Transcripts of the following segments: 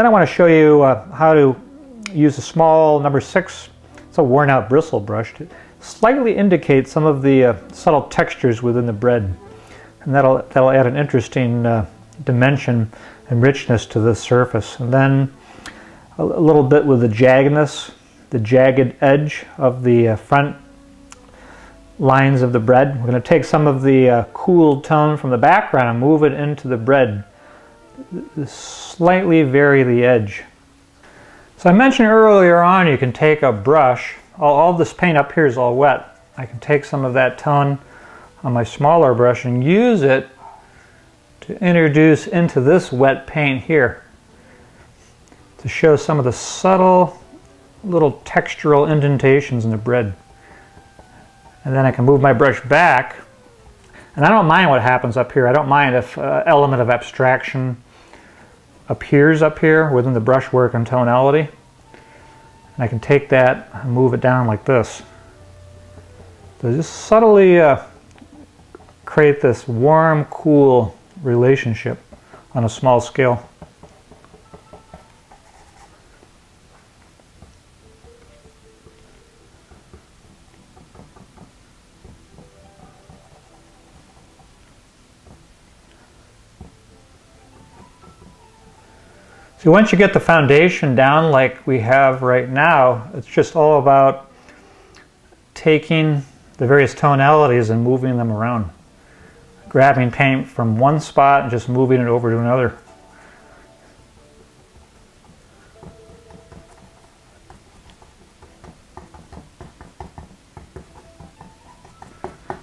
Then I want to show you uh, how to use a small number six, it's a worn out bristle brush, to slightly indicate some of the uh, subtle textures within the bread. And that'll, that'll add an interesting uh, dimension and richness to the surface. And then a, a, little bit with the jaggedness, the jagged edge of the uh, front lines of the bread. We're going to take some of the uh, cool tone from the background and move it into the bread. Slightly vary the edge. So I mentioned earlier on you can take a brush, all, all this paint up here is all wet. I can take some of that tone on my smaller brush and use it to introduce into this wet paint here to show some of the subtle little textural indentations in the bread. And then I can move my brush back and I don't mind what happens up here. I don't mind if uh, element of abstraction appears up here within the brushwork and tonality. And I can take that and move it down like this. So just subtly uh, create this warm, cool relationship on a small scale. So once you get the foundation down like we have right now, it's just all about taking the various tonalities and moving them around. Grabbing paint from one spot and just moving it over to another.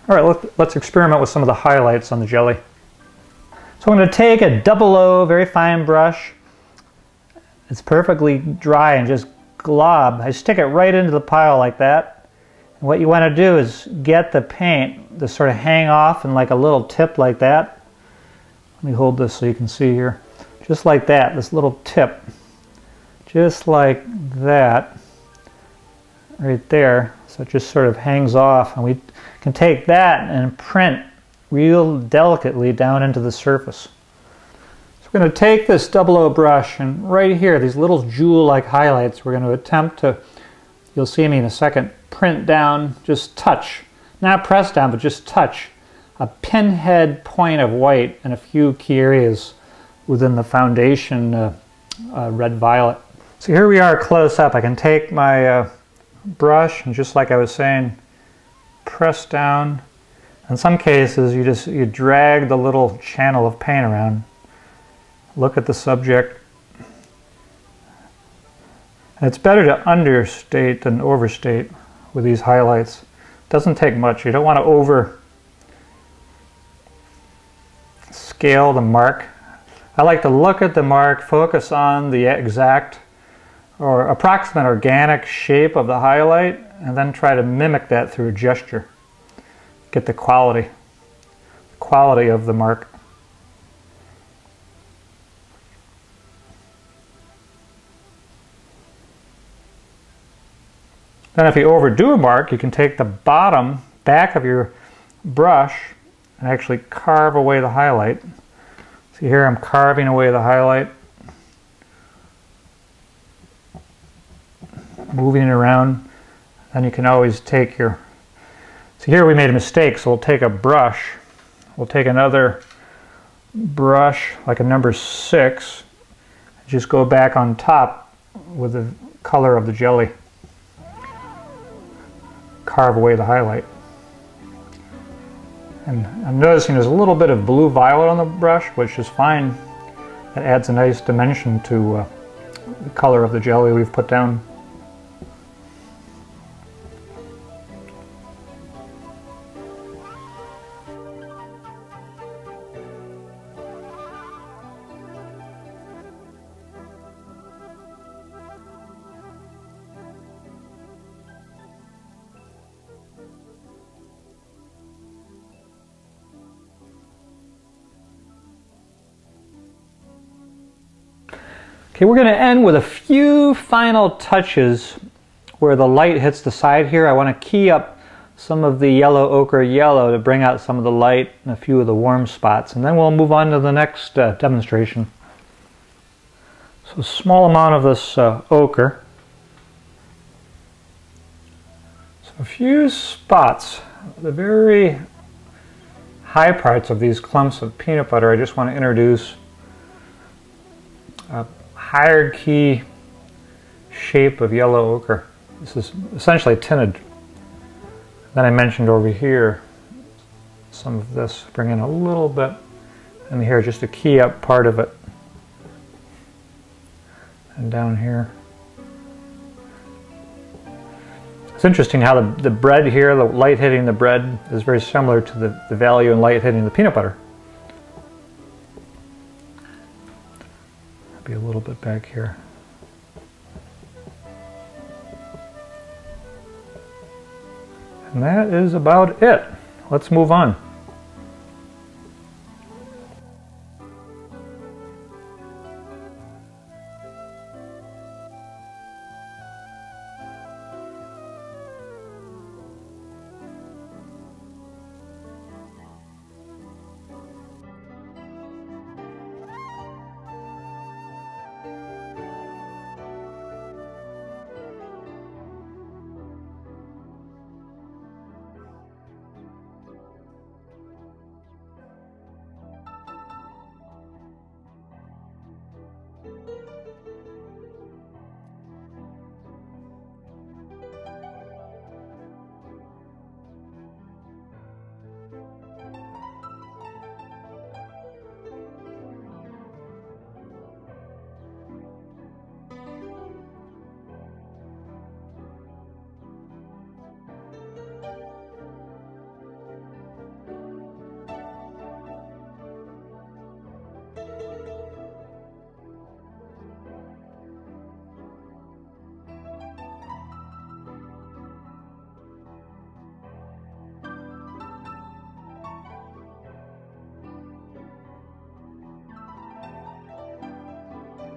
All right, let, let's experiment with some of the highlights on the jelly. So I'm going to take a double O, very fine brush, it's perfectly dry and just glob. I stick it right into the pile like that. And what you want to do is get the paint to sort of hang off in like a little tip like that. Let me hold this so you can see here. Just like that, this little tip. Just like that, right there. So it just sort of hangs off. And we can take that and print real delicately down into the surface. Going to take this double O brush and right here, these little jewel-like highlights, we're going to attempt to, you'll see me in a second, print down, just touch, not press down, but just touch a pinhead point of white in a few key areas within the foundation uh, uh, red-violet. So here we are close up. I can take my uh, brush and just like I was saying, press down. In some cases, you just you drag the little channel of paint around look at the subject. And it's better to understate than overstate with these highlights. It doesn't take much. You don't want to over scale the mark. I like to look at the mark, focus on the exact or approximate organic shape of the highlight, and then try to mimic that through a gesture. Get the quality, quality of the mark. Then if you overdo a mark, you can take the bottom back of your brush and actually carve away the highlight. See here I'm carving away the highlight. Moving it around. Then you can always take your... See here we made a mistake, so we'll take a brush. We'll take another brush, like a number six, just go back on top with the color of the jelly carve away the highlight. And I'm noticing there's a little bit of blue violet on the brush, which is fine. It adds a nice dimension to uh, the color of the jelly we've put down. Okay, we're going to end with a few final touches where the light hits the side here. I want to key up some of the yellow ochre yellow to bring out some of the light and a few of the warm spots. And then we'll move on to the next uh, demonstration. So small amount of this uh, ochre. So a few spots, the very high parts of these clumps of peanut butter, I just want to introduce a key shape of yellow ochre. This is essentially tinted. Then I mentioned over here some of this, bring in a little bit in here just to key up part of it. And down here. It's interesting how the, the bread here, the light hitting the bread is very similar to the, the value in light hitting the peanut butter. Be a little bit back here. And that is about it. Let's move on.